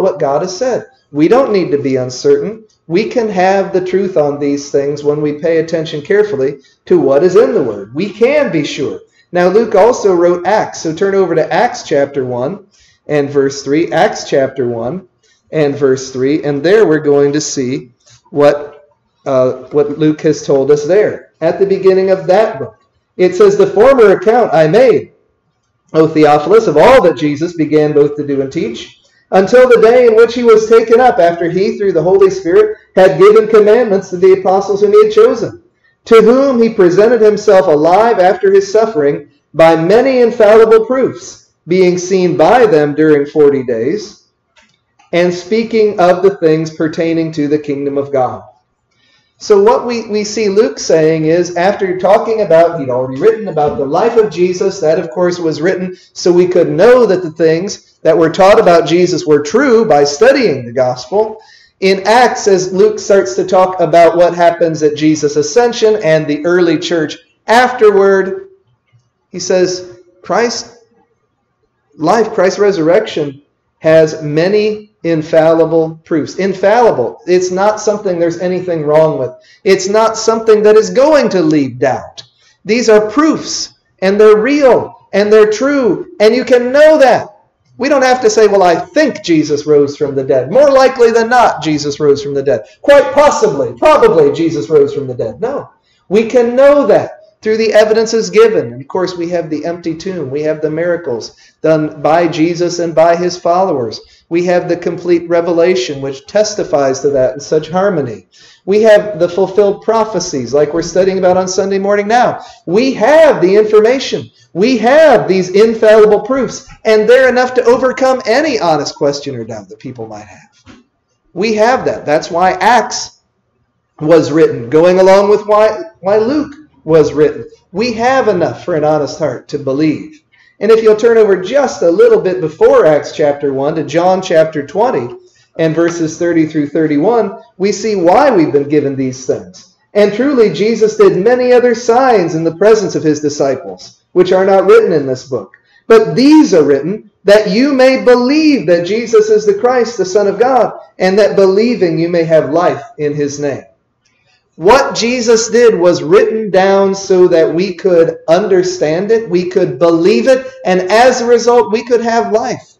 what God has said. We don't need to be uncertain. We can have the truth on these things when we pay attention carefully to what is in the Word. We can be sure. Now, Luke also wrote Acts. So turn over to Acts chapter 1 and verse 3. Acts chapter 1 and verse 3. And there we're going to see what, uh, what Luke has told us there. At the beginning of that book, it says, The former account I made, O Theophilus, of all that Jesus began both to do and teach, until the day in which he was taken up, after he, through the Holy Spirit, had given commandments to the apostles whom he had chosen, to whom he presented himself alive after his suffering by many infallible proofs, being seen by them during forty days, and speaking of the things pertaining to the kingdom of God. So, what we, we see Luke saying is, after talking about, he'd already written about the life of Jesus, that of course was written so we could know that the things that were taught about Jesus were true by studying the gospel. In Acts, as Luke starts to talk about what happens at Jesus' ascension and the early church afterward, he says, Christ, life, Christ's resurrection has many infallible proofs. Infallible. It's not something there's anything wrong with. It's not something that is going to leave doubt. These are proofs, and they're real, and they're true, and you can know that. We don't have to say, well, I think Jesus rose from the dead. More likely than not, Jesus rose from the dead. Quite possibly, probably, Jesus rose from the dead. No. We can know that through the evidences given. And of course, we have the empty tomb. We have the miracles done by Jesus and by his followers. We have the complete revelation, which testifies to that in such harmony. We have the fulfilled prophecies, like we're studying about on Sunday morning now. We have the information. We have these infallible proofs, and they're enough to overcome any honest question or doubt that people might have. We have that. That's why Acts was written, going along with why, why Luke was written. We have enough for an honest heart to believe. And if you'll turn over just a little bit before Acts chapter 1 to John chapter 20 and verses 30 through 31, we see why we've been given these things. And truly, Jesus did many other signs in the presence of his disciples, which are not written in this book. But these are written that you may believe that Jesus is the Christ, the Son of God, and that believing you may have life in his name. What Jesus did was written down so that we could understand it, we could believe it, and as a result, we could have life.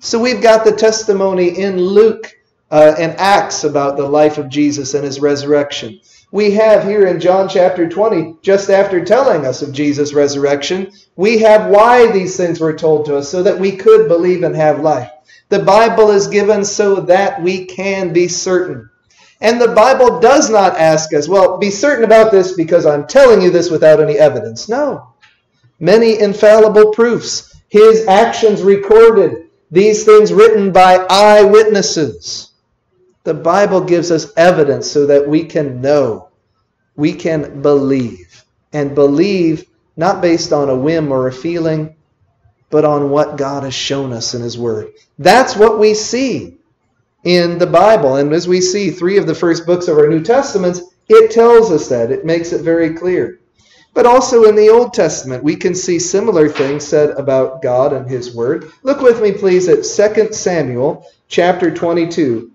So we've got the testimony in Luke uh, and Acts about the life of Jesus and his resurrection. We have here in John chapter 20, just after telling us of Jesus' resurrection, we have why these things were told to us so that we could believe and have life. The Bible is given so that we can be certain. And the Bible does not ask us, well, be certain about this because I'm telling you this without any evidence. No. Many infallible proofs. His actions recorded. These things written by eyewitnesses. The Bible gives us evidence so that we can know. We can believe. And believe not based on a whim or a feeling, but on what God has shown us in His Word. That's what we see in the Bible. And as we see three of the first books of our New Testaments, it tells us that. It makes it very clear. But also in the Old Testament, we can see similar things said about God and His Word. Look with me, please, at 2 Samuel chapter 22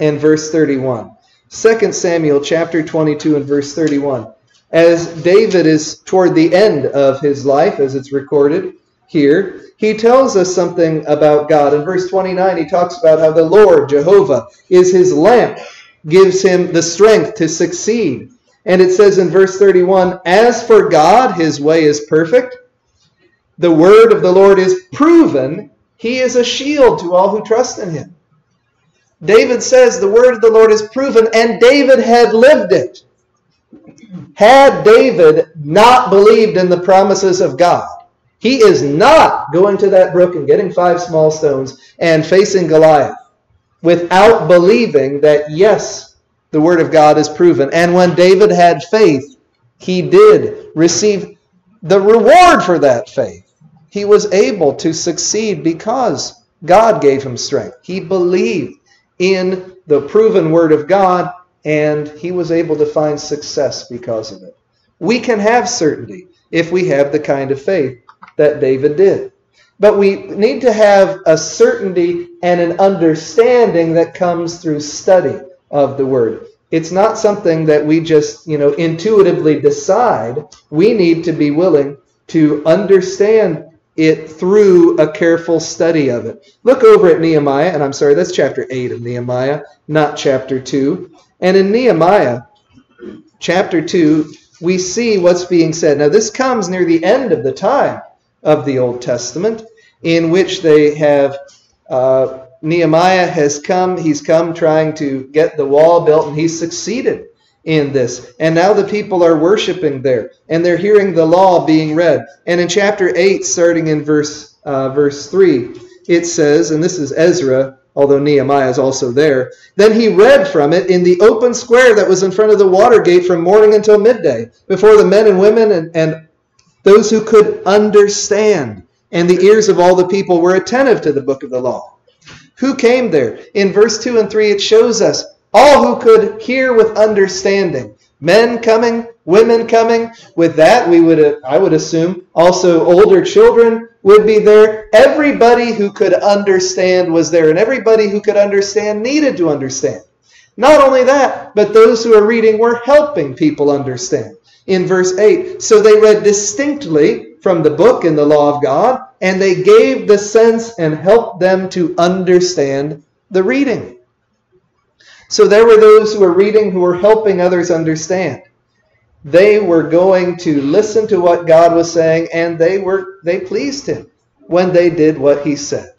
and verse 31. 2 Samuel chapter 22 and verse 31. As David is toward the end of his life, as it's recorded here, he tells us something about God. In verse 29, he talks about how the Lord, Jehovah, is his lamp, gives him the strength to succeed. And it says in verse 31 As for God, his way is perfect. The word of the Lord is proven. He is a shield to all who trust in him. David says the word of the Lord is proven, and David had lived it. Had David not believed in the promises of God, he is not going to that brook and getting five small stones and facing Goliath without believing that, yes, the word of God is proven. And when David had faith, he did receive the reward for that faith. He was able to succeed because God gave him strength. He believed in the proven word of God and he was able to find success because of it. We can have certainty if we have the kind of faith that David did. but we need to have a certainty and an understanding that comes through study of the word. It's not something that we just, you know, intuitively decide. We need to be willing to understand it through a careful study of it. Look over at Nehemiah, and I'm sorry, that's chapter 8 of Nehemiah, not chapter 2. And in Nehemiah, chapter 2, we see what's being said. Now, this comes near the end of the time of the Old Testament, in which they have, uh, Nehemiah has come, he's come trying to get the wall built, and he's succeeded in this. And now the people are worshiping there, and they're hearing the law being read. And in chapter 8, starting in verse, uh, verse 3, it says, and this is Ezra although Nehemiah is also there. Then he read from it in the open square that was in front of the water gate from morning until midday, before the men and women and, and those who could understand. And the ears of all the people were attentive to the book of the law. Who came there? In verse 2 and 3, it shows us all who could hear with understanding. Men coming, women coming. With that, we would, I would assume, also older children, would be there. Everybody who could understand was there, and everybody who could understand needed to understand. Not only that, but those who are reading were helping people understand. In verse 8, so they read distinctly from the book in the law of God, and they gave the sense and helped them to understand the reading. So there were those who were reading who were helping others understand they were going to listen to what God was saying and they were they pleased him when they did what he said.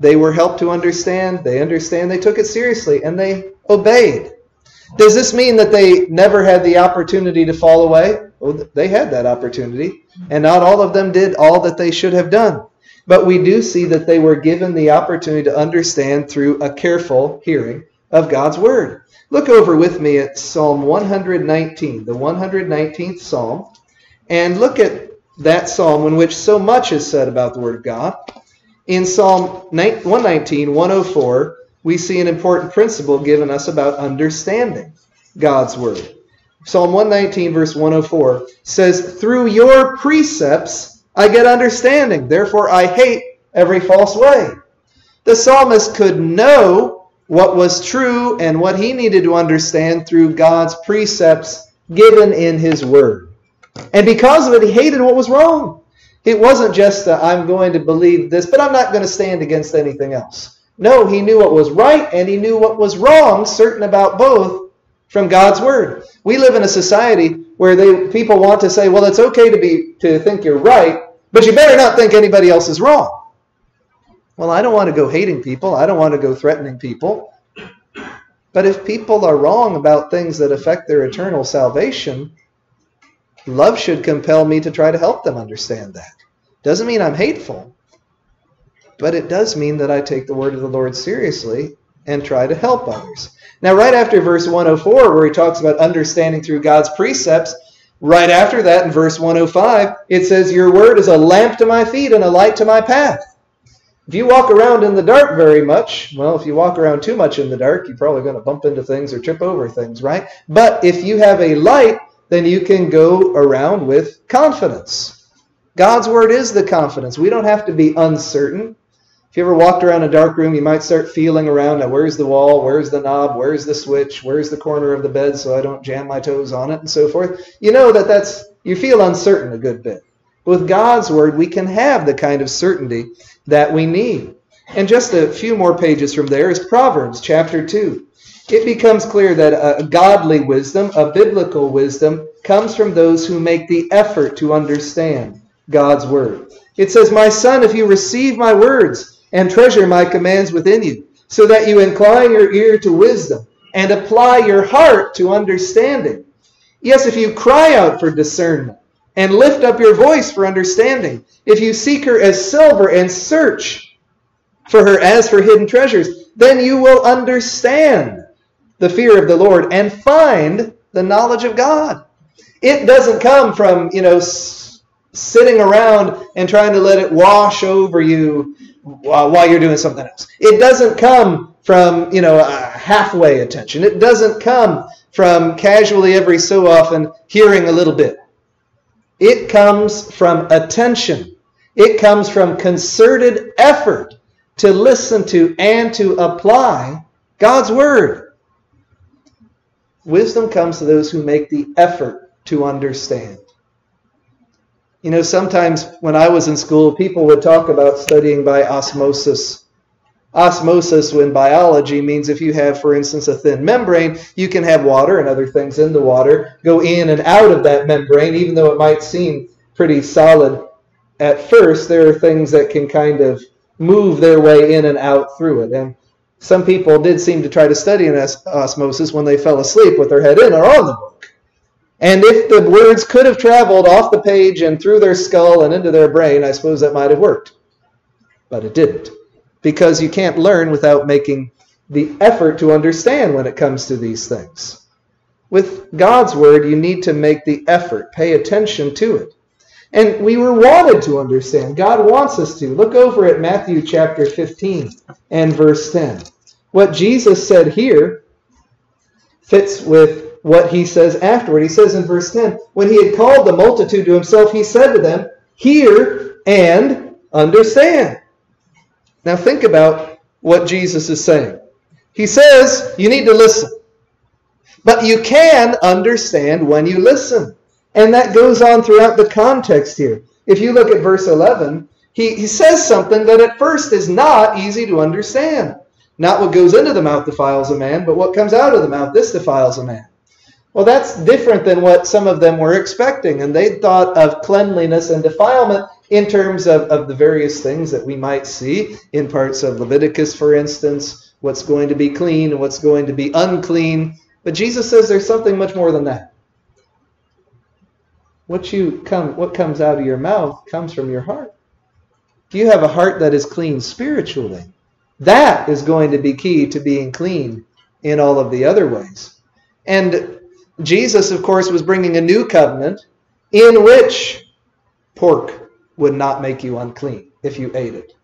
They were helped to understand, they understand, they took it seriously and they obeyed. Does this mean that they never had the opportunity to fall away? Well, they had that opportunity, and not all of them did all that they should have done. But we do see that they were given the opportunity to understand through a careful hearing of God's word. Look over with me at Psalm 119, the 119th Psalm, and look at that psalm in which so much is said about the Word of God. In Psalm 119, 104, we see an important principle given us about understanding God's Word. Psalm 119, verse 104 says, Through your precepts I get understanding, therefore I hate every false way. The psalmist could know what was true and what he needed to understand through God's precepts given in his word. And because of it, he hated what was wrong. It wasn't just that I'm going to believe this, but I'm not going to stand against anything else. No, he knew what was right and he knew what was wrong, certain about both, from God's word. We live in a society where they people want to say, well, it's okay to be to think you're right, but you better not think anybody else is wrong. Well, I don't want to go hating people. I don't want to go threatening people. But if people are wrong about things that affect their eternal salvation, love should compel me to try to help them understand that. Doesn't mean I'm hateful, but it does mean that I take the word of the Lord seriously and try to help others. Now, right after verse 104, where he talks about understanding through God's precepts, right after that in verse 105, it says, Your word is a lamp to my feet and a light to my path. If you walk around in the dark very much, well, if you walk around too much in the dark, you're probably going to bump into things or trip over things, right? But if you have a light, then you can go around with confidence. God's word is the confidence. We don't have to be uncertain. If you ever walked around a dark room, you might start feeling around. Now, where's the wall? Where's the knob? Where's the switch? Where's the corner of the bed so I don't jam my toes on it and so forth? You know that that's, you feel uncertain a good bit. With God's word, we can have the kind of certainty that we need. And just a few more pages from there is Proverbs chapter 2. It becomes clear that a godly wisdom, a biblical wisdom, comes from those who make the effort to understand God's word. It says, My son, if you receive my words and treasure my commands within you, so that you incline your ear to wisdom and apply your heart to understanding. Yes, if you cry out for discernment and lift up your voice for understanding. If you seek her as silver and search for her as for hidden treasures, then you will understand the fear of the Lord and find the knowledge of God. It doesn't come from, you know, sitting around and trying to let it wash over you while you're doing something else. It doesn't come from, you know, halfway attention. It doesn't come from casually every so often hearing a little bit. It comes from attention. It comes from concerted effort to listen to and to apply God's Word. Wisdom comes to those who make the effort to understand. You know, sometimes when I was in school, people would talk about studying by osmosis. Osmosis in biology means if you have, for instance, a thin membrane, you can have water and other things in the water go in and out of that membrane, even though it might seem pretty solid at first. There are things that can kind of move their way in and out through it. And some people did seem to try to study an osmosis when they fell asleep with their head in or on the book. And if the words could have traveled off the page and through their skull and into their brain, I suppose that might have worked. But it didn't. Because you can't learn without making the effort to understand when it comes to these things. With God's Word, you need to make the effort, pay attention to it. And we were wanted to understand. God wants us to. Look over at Matthew chapter 15 and verse 10. What Jesus said here fits with what he says afterward. He says in verse 10 When he had called the multitude to himself, he said to them, Hear and understand. Now think about what Jesus is saying. He says you need to listen, but you can understand when you listen. And that goes on throughout the context here. If you look at verse 11, he, he says something that at first is not easy to understand. Not what goes into the mouth defiles a man, but what comes out of the mouth, this defiles a man. Well, that's different than what some of them were expecting. And they thought of cleanliness and defilement in terms of, of the various things that we might see in parts of Leviticus, for instance, what's going to be clean and what's going to be unclean. But Jesus says there's something much more than that what you come what comes out of your mouth comes from your heart. If you have a heart that is clean spiritually? That is going to be key to being clean in all of the other ways. And Jesus, of course, was bringing a new covenant in which pork would not make you unclean if you ate it.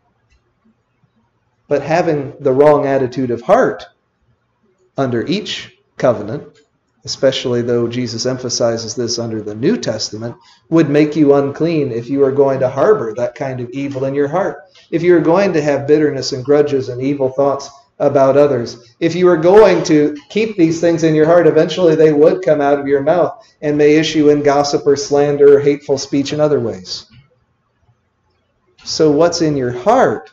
But having the wrong attitude of heart under each covenant especially though Jesus emphasizes this under the New Testament, would make you unclean if you are going to harbor that kind of evil in your heart. If you are going to have bitterness and grudges and evil thoughts about others. If you are going to keep these things in your heart, eventually they would come out of your mouth and may issue in gossip or slander or hateful speech in other ways. So, what's in your heart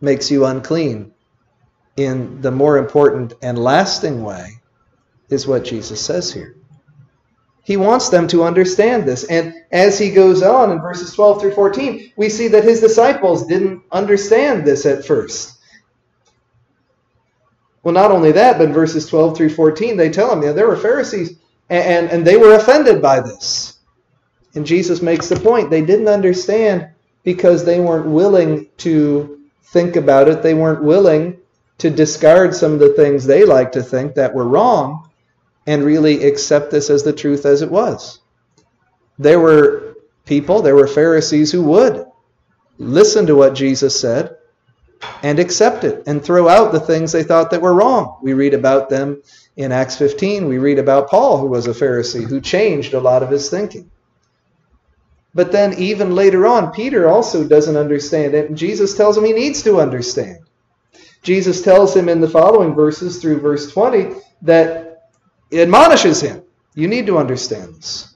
makes you unclean in the more important and lasting way is what Jesus says here. He wants them to understand this. And as he goes on in verses 12 through 14, we see that his disciples didn't understand this at first. Well, not only that, but in verses 12 through 14, they tell him, yeah, there were Pharisees, and, and, and they were offended by this. And Jesus makes the point they didn't understand because they weren't willing to think about it. They weren't willing to discard some of the things they like to think that were wrong and really accept this as the truth as it was. There were people, there were Pharisees who would listen to what Jesus said and accept it and throw out the things they thought that were wrong. We read about them in Acts 15. We read about Paul, who was a Pharisee, who changed a lot of his thinking. But then, even later on, Peter also doesn't understand it, and Jesus tells him he needs to understand. Jesus tells him in the following verses through verse 20 that admonishes him. You need to understand this.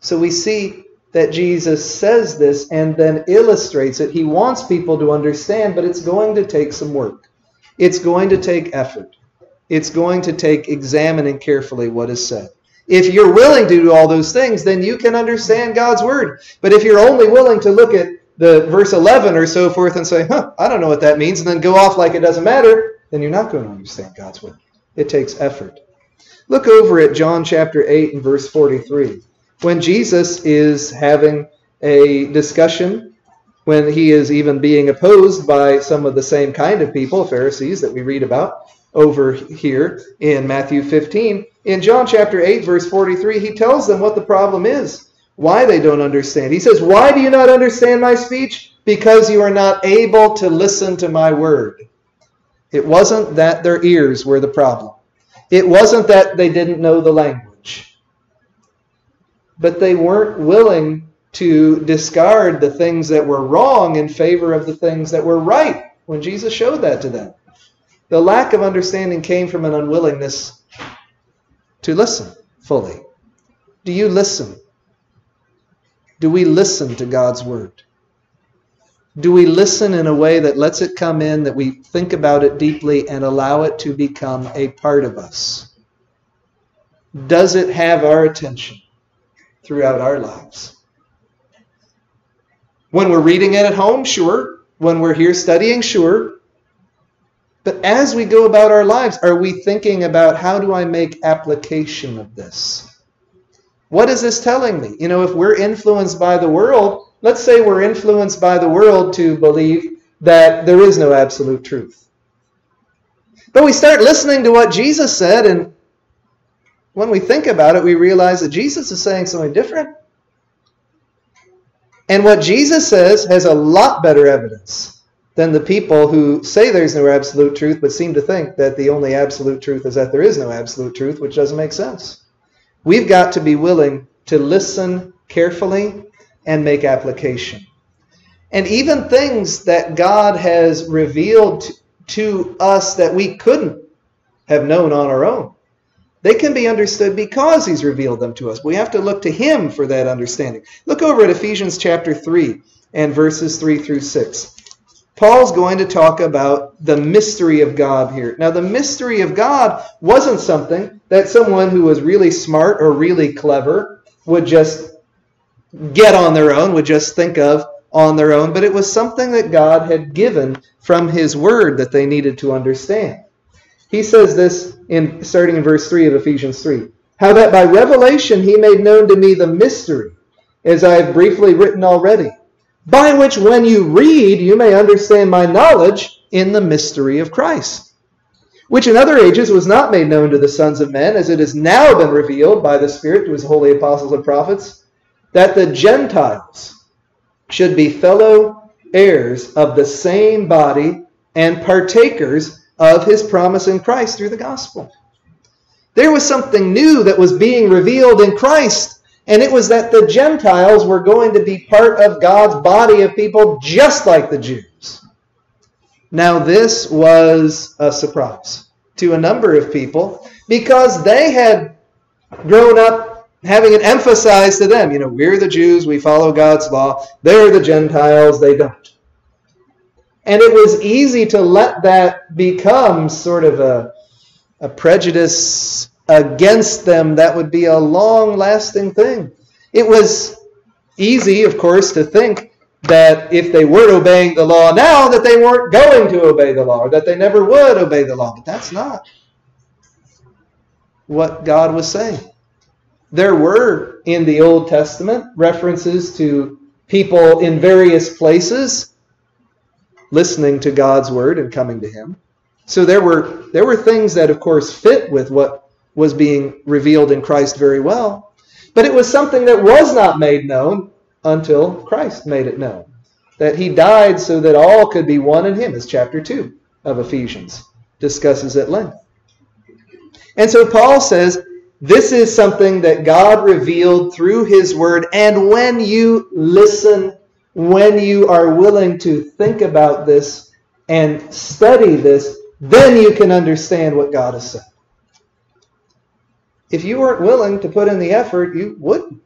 So we see that Jesus says this and then illustrates it. He wants people to understand, but it's going to take some work. It's going to take effort. It's going to take examining carefully what is said. If you're willing to do all those things, then you can understand God's word. But if you're only willing to look at the verse 11 or so forth and say, huh, I don't know what that means, and then go off like it doesn't matter, then you're not going to understand God's word. It takes effort. Look over at John chapter 8 and verse 43. When Jesus is having a discussion, when he is even being opposed by some of the same kind of people, Pharisees, that we read about over here in Matthew 15, in John chapter 8, verse 43, he tells them what the problem is, why they don't understand. He says, Why do you not understand my speech? Because you are not able to listen to my word. It wasn't that their ears were the problem. It wasn't that they didn't know the language, but they weren't willing to discard the things that were wrong in favor of the things that were right when Jesus showed that to them. The lack of understanding came from an unwillingness to listen fully. Do you listen? Do we listen to God's word? Do we listen in a way that lets it come in, that we think about it deeply and allow it to become a part of us? Does it have our attention throughout our lives? When we're reading it at home, sure. When we're here studying, sure. But as we go about our lives, are we thinking about how do I make application of this? What is this telling me? You know, if we're influenced by the world, let's say we're influenced by the world to believe that there is no absolute truth. But we start listening to what Jesus said, and when we think about it, we realize that Jesus is saying something different. And what Jesus says has a lot better evidence than the people who say there's no absolute truth but seem to think that the only absolute truth is that there is no absolute truth, which doesn't make sense. We've got to be willing to listen carefully and make application. And even things that God has revealed to us that we couldn't have known on our own. They can be understood because he's revealed them to us. We have to look to him for that understanding. Look over at Ephesians chapter 3 and verses 3 through 6. Paul's going to talk about the mystery of God here. Now, the mystery of God wasn't something that someone who was really smart or really clever would just get on their own, would just think of on their own, but it was something that God had given from his word that they needed to understand. He says this in starting in verse 3 of Ephesians 3. How that by revelation he made known to me the mystery, as I have briefly written already, by which when you read you may understand my knowledge in the mystery of Christ, which in other ages was not made known to the sons of men, as it has now been revealed by the Spirit to his holy apostles and prophets, that the Gentiles should be fellow heirs of the same body and partakers of his promise in Christ through the gospel. There was something new that was being revealed in Christ, and it was that the Gentiles were going to be part of God's body of people just like the Jews. Now, this was a surprise to a number of people because they had grown up having it emphasized to them, you know, we're the Jews, we follow God's law, they're the Gentiles, they don't. And it was easy to let that become sort of a, a prejudice against them that would be a long lasting thing. It was easy, of course, to think that if they were obeying the law now, that they weren't going to obey the law, or that they never would obey the law. But that's not what God was saying. There were in the Old Testament references to people in various places listening to God's word and coming to him. So there were there were things that of course fit with what was being revealed in Christ very well, but it was something that was not made known until Christ made it known. That he died so that all could be one in him, as chapter 2 of Ephesians discusses at length. And so Paul says, this is something that God revealed through his word, and when you listen when you are willing to think about this and study this, then you can understand what God has said. If you weren't willing to put in the effort, you wouldn't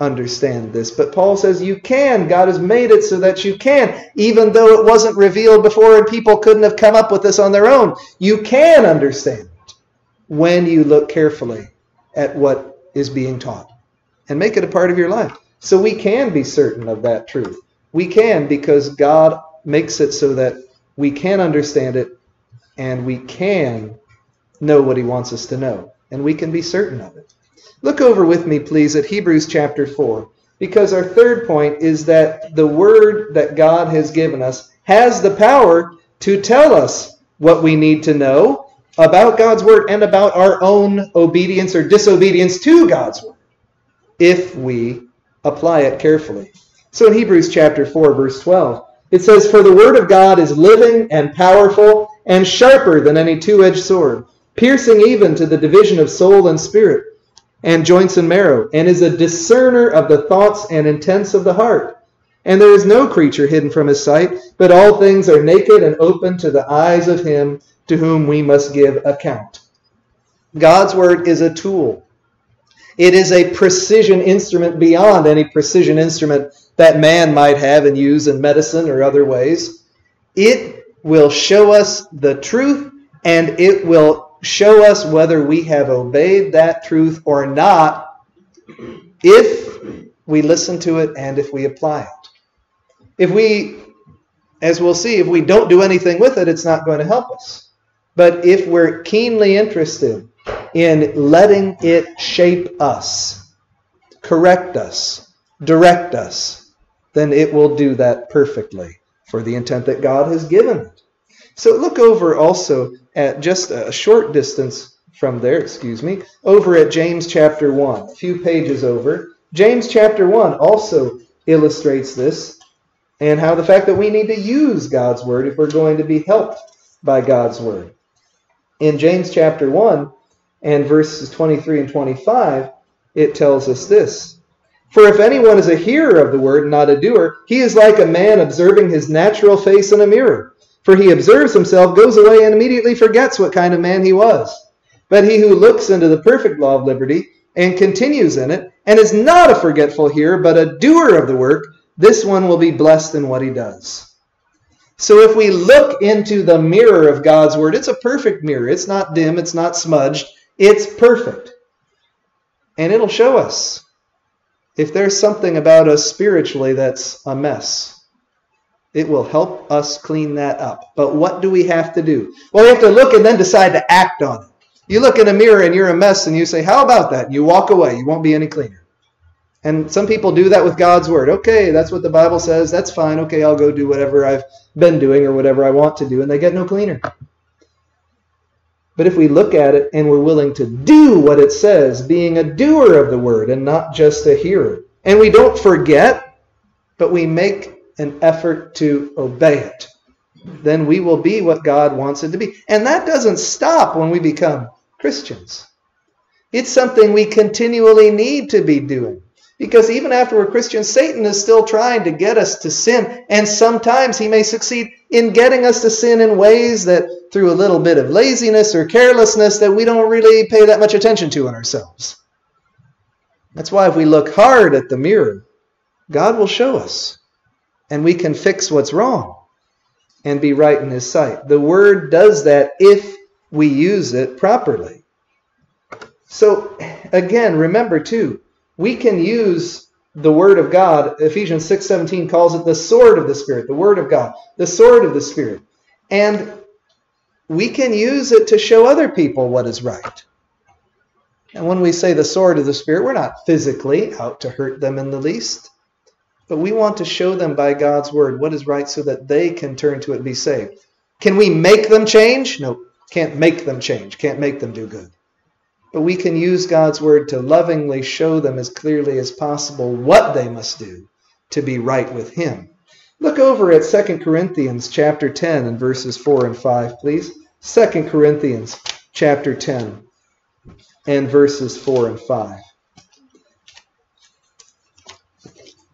understand this. But Paul says you can. God has made it so that you can, even though it wasn't revealed before and people couldn't have come up with this on their own. You can understand it when you look carefully at what is being taught and make it a part of your life. So we can be certain of that truth. We can because God makes it so that we can understand it and we can know what he wants us to know. And we can be certain of it. Look over with me, please, at Hebrews chapter 4, because our third point is that the word that God has given us has the power to tell us what we need to know about God's word and about our own obedience or disobedience to God's word if we apply it carefully. So in Hebrews chapter 4, verse 12, it says, For the word of God is living and powerful and sharper than any two edged sword, piercing even to the division of soul and spirit, and joints and marrow, and is a discerner of the thoughts and intents of the heart. And there is no creature hidden from his sight, but all things are naked and open to the eyes of him to whom we must give account. God's word is a tool. It is a precision instrument beyond any precision instrument that man might have and use in medicine or other ways. It will show us the truth and it will show us whether we have obeyed that truth or not if we listen to it and if we apply it. If we, as we'll see, if we don't do anything with it, it's not going to help us. But if we're keenly interested in letting it shape us, correct us, direct us, then it will do that perfectly for the intent that God has given it. So look over also at just a short distance from there, excuse me, over at James chapter 1, a few pages over. James chapter 1 also illustrates this and how the fact that we need to use God's word if we're going to be helped by God's word. In James chapter 1 and verses 23 and 25, it tells us this For if anyone is a hearer of the word and not a doer, he is like a man observing his natural face in a mirror. For he observes himself, goes away, and immediately forgets what kind of man he was. But he who looks into the perfect law of liberty and continues in it, and is not a forgetful hearer, but a doer of the work, this one will be blessed in what he does. So if we look into the mirror of God's word, it's a perfect mirror. It's not dim, it's not smudged, it's perfect. And it'll show us if there's something about us spiritually that's a mess. It will help us clean that up. But what do we have to do? Well, we have to look and then decide to act on it. You look in a mirror and you're a mess and you say, How about that? You walk away. You won't be any cleaner. And some people do that with God's word. Okay, that's what the Bible says. That's fine. Okay, I'll go do whatever I've been doing or whatever I want to do. And they get no cleaner. But if we look at it and we're willing to do what it says, being a doer of the word and not just a hearer, and we don't forget, but we make an effort to obey it, then we will be what God wants it to be. And that doesn't stop when we become Christians. It's something we continually need to be doing. Because even after we're Christians, Satan is still trying to get us to sin. And sometimes he may succeed in getting us to sin in ways that, through a little bit of laziness or carelessness, that we don't really pay that much attention to in ourselves. That's why if we look hard at the mirror, God will show us and we can fix what's wrong and be right in His sight. The Word does that if we use it properly. So, again, remember too, we can use the Word of God. Ephesians 6:17 calls it the sword of the Spirit, the Word of God, the sword of the Spirit. And we can use it to show other people what is right. And when we say the sword of the Spirit, we're not physically out to hurt them in the least. But we want to show them by God's word what is right so that they can turn to it and be saved. Can we make them change? No, can't make them change, can't make them do good. But we can use God's word to lovingly show them as clearly as possible what they must do to be right with him. Look over at 2 Corinthians chapter 10 and verses 4 and 5, please. 2 Corinthians chapter 10 and verses 4 and 5.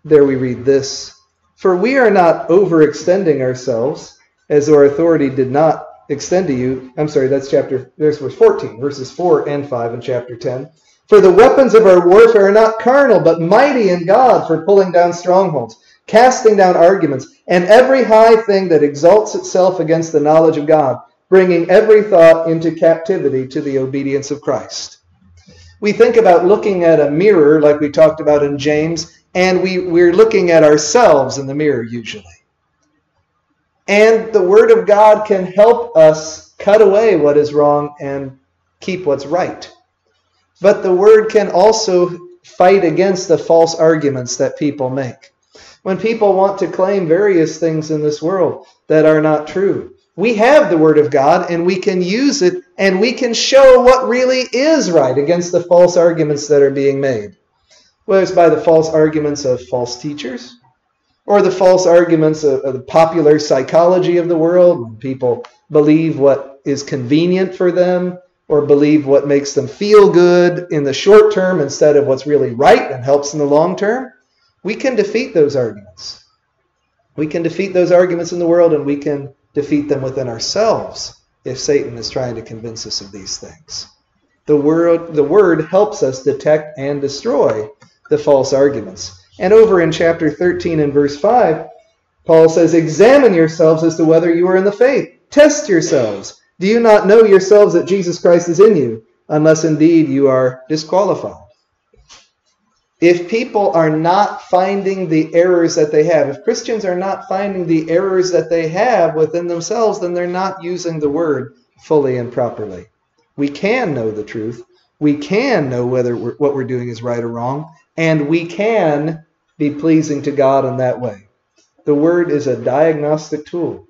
There we read this For we are not overextending ourselves, as our authority did not extend to you. I'm sorry, that's chapter, there's verse 14, verses 4 and 5 in chapter 10. For the weapons of our warfare are not carnal, but mighty in God for pulling down strongholds, casting down arguments, and every high thing that exalts itself against the knowledge of God, bringing every thought into captivity to the obedience of Christ. We think about looking at a mirror, like we talked about in James, and we, we're looking at ourselves in the mirror usually. And the Word of God can help us cut away what is wrong and keep what's right. But the Word can also fight against the false arguments that people make. When people want to claim various things in this world that are not true, we have the Word of God and we can use it and we can show what really is right against the false arguments that are being made whether it's by the false arguments of false teachers or the false arguments of, of, the popular psychology of the world people believe what is convenient for them or believe what makes them feel good in the short term instead of what's really right and helps in the long term, we can defeat those arguments. We can defeat those arguments in the world and we can defeat them within ourselves if Satan is trying to convince us of these things. The word, the word helps us detect and destroy the false arguments. And over in chapter 13 and verse 5, Paul says, Examine yourselves as to whether you are in the faith. Test yourselves. Do you not know yourselves that Jesus Christ is in you, unless indeed you are disqualified? If people are not finding the errors that they have, if Christians are not finding the errors that they have within themselves, then they're not using the word fully and properly. We can know the truth. We can know whether we're, what we're doing is right or wrong, and we can be pleasing to God in that way. The word is a diagnostic tool.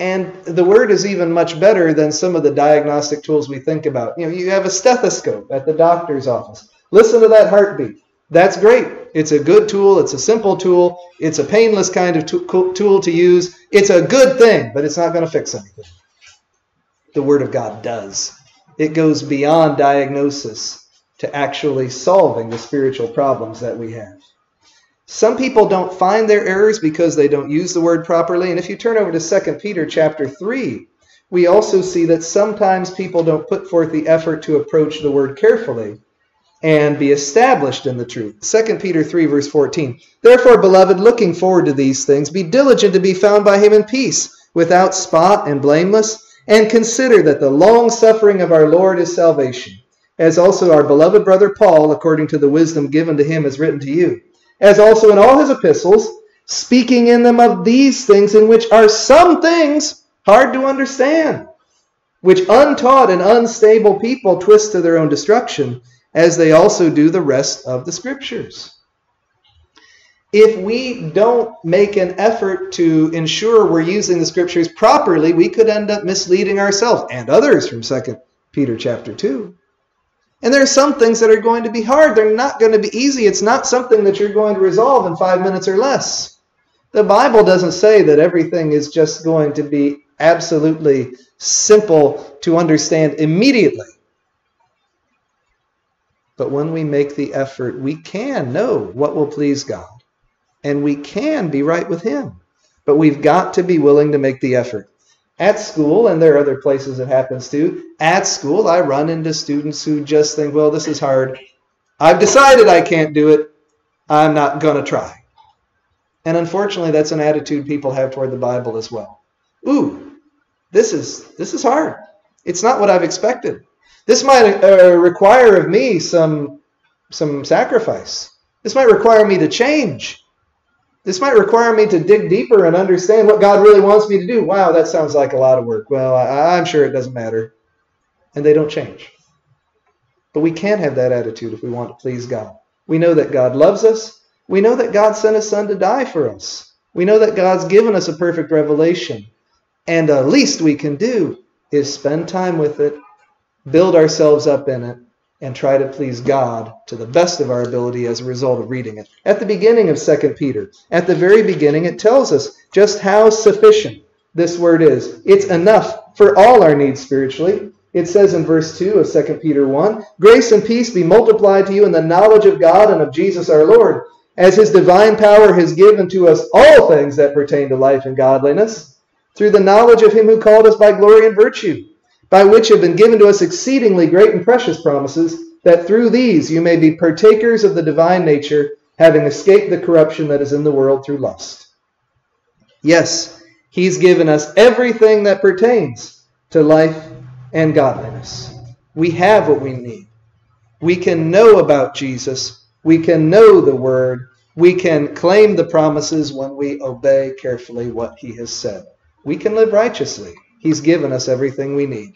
And the word is even much better than some of the diagnostic tools we think about. You know, you have a stethoscope at the doctor's office. Listen to that heartbeat. That's great. It's a good tool. It's a simple tool. It's a painless kind of tool to use. It's a good thing, but it's not going to fix anything. The Word of God does. It goes beyond diagnosis to actually solving the spiritual problems that we have. Some people don't find their errors because they don't use the word properly. And if you turn over to 2 Peter chapter 3, we also see that sometimes people don't put forth the effort to approach the word carefully and be established in the truth. 2 Peter 3, verse 14. Therefore, beloved, looking forward to these things, be diligent to be found by him in peace, without spot and blameless, and consider that the long suffering of our Lord is salvation, as also our beloved brother Paul, according to the wisdom given to him, has written to you as also in all his epistles, speaking in them of these things in which are some things hard to understand, which untaught and unstable people twist to their own destruction, as they also do the rest of the scriptures. If we don't make an effort to ensure we're using the scriptures properly, we could end up misleading ourselves and others from 2 Peter chapter 2. And there are some things that are going to be hard. They're not going to be easy. It's not something that you're going to resolve in five minutes or less. The Bible doesn't say that everything is just going to be absolutely simple to understand immediately. But when we make the effort, we can know what will please God. And we can be right with Him. But we've got to be willing to make the effort. At school, and there are other places it happens too, at school, I run into students who just think, well, this is hard. I've decided I can't do it. I'm not going to try. And unfortunately, that's an attitude people have toward the Bible as well. Ooh, this is this is hard. It's not what I've expected. This might uh, require of me some some sacrifice. This might require me to change. This might require me to dig deeper and understand what God really wants me to do. Wow, that sounds like a lot of work. Well, I, am sure it doesn't matter. And they don't change. But we can have that attitude if we want to please God. We know that God loves us. We know that God sent his son to die for us. We know that God's given us a perfect revelation. And the least we can do is spend time with it, build ourselves up in it, and try to please God to the best of our ability as a result of reading it. At the beginning of 2 Peter, at the very beginning, it tells us just how sufficient this word is. It's enough for all our needs spiritually. It says in verse 2 of 2 Peter 1 Grace and peace be multiplied to you in the knowledge of God and of Jesus our Lord, as his divine power has given to us all things that pertain to life and godliness, through the knowledge of him who called us by glory and virtue by which have been given to us exceedingly great and precious promises, that through these you may be partakers of the divine nature, having escaped the corruption that is in the world through lust. Yes, He's given us everything that pertains to life and godliness. We have what we need. We can know about Jesus. We can know the Word. We can claim the promises when we obey carefully what He has said. We can live righteously. He's given us everything we need.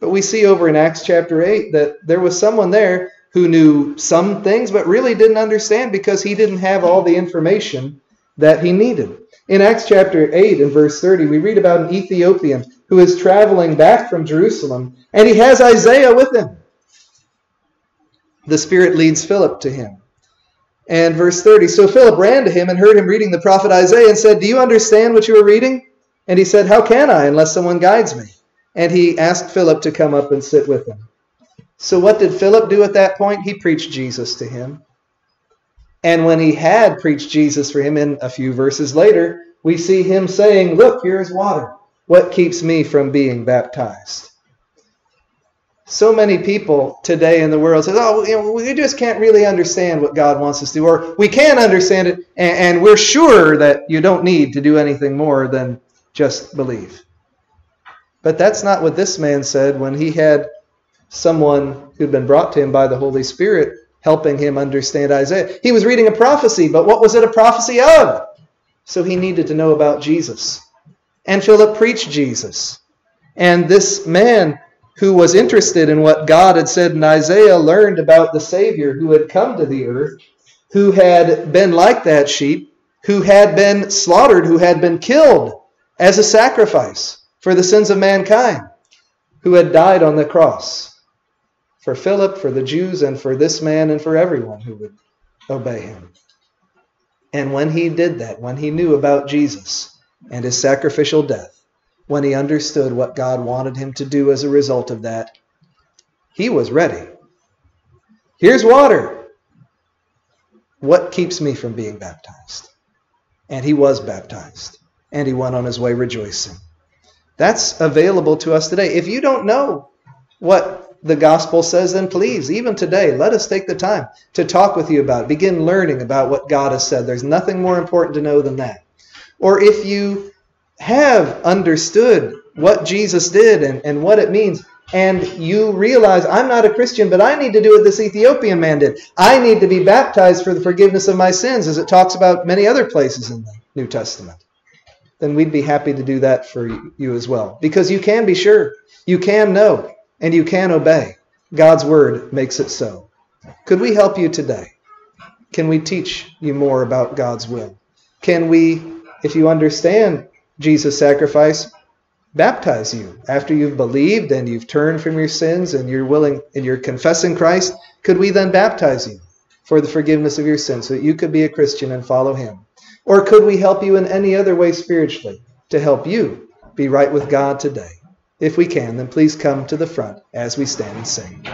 But we see over in Acts chapter 8 that there was someone there who knew some things but really didn't understand because he didn't have all the information that he needed. In Acts chapter 8 and verse 30, we read about an Ethiopian who is traveling back from Jerusalem and he has Isaiah with him. The Spirit leads Philip to him. And verse 30 So Philip ran to him and heard him reading the prophet Isaiah and said, Do you understand what you are reading? And he said, How can I unless someone guides me? And he asked Philip to come up and sit with him. So, what did Philip do at that point? He preached Jesus to him. And when he had preached Jesus for him in a few verses later, we see him saying, Look, here's water. What keeps me from being baptized? So many people today in the world say, "Oh, you know, we just can't really understand what God wants us to do," or we can understand it, and, and we're sure that you don't need to do anything more than just believe. But that's not what this man said when he had someone who'd been brought to him by the Holy Spirit helping him understand Isaiah. He was reading a prophecy, but what was it a prophecy of? So he needed to know about Jesus. And Philip preached Jesus. And this man who was interested in what God had said in Isaiah learned about the Savior who had come to the earth, who had been like that sheep, who had been slaughtered, who had been killed as a sacrifice for the sins of mankind, who had died on the cross. For Philip, for the Jews, and for this man, and for everyone who would obey him. And when he did that, when he knew about Jesus and his sacrificial death, when he understood what God wanted him to do as a result of that, he was ready. Here's water. What keeps me from being baptized? And he was baptized, and he went on his way rejoicing. That's available to us today. If you don't know what the gospel says, then please, even today, let us take the time to talk with you about it. Begin learning about what God has said. There's nothing more important to know than that. Or if you have understood what Jesus did and, and what it means, and you realize, I'm not a Christian, but I need to do what this Ethiopian man did. I need to be baptized for the forgiveness of my sins, as it talks about many other places in the New Testament. Then we'd be happy to do that for you as well. Because you can be sure, you can know, and you can obey. God's word makes it so. Could we help you today? Can we teach you more about God's will? Can we, if you understand Jesus' sacrifice, baptize you after you've believed and you've turned from your sins and you're willing and you're confessing Christ? Could we then baptize you for the forgiveness of your sins so that you could be a Christian and follow Him? Or could we help you in any other way spiritually to help you be right with God today? If we can, then please come to the front as we stand and sing.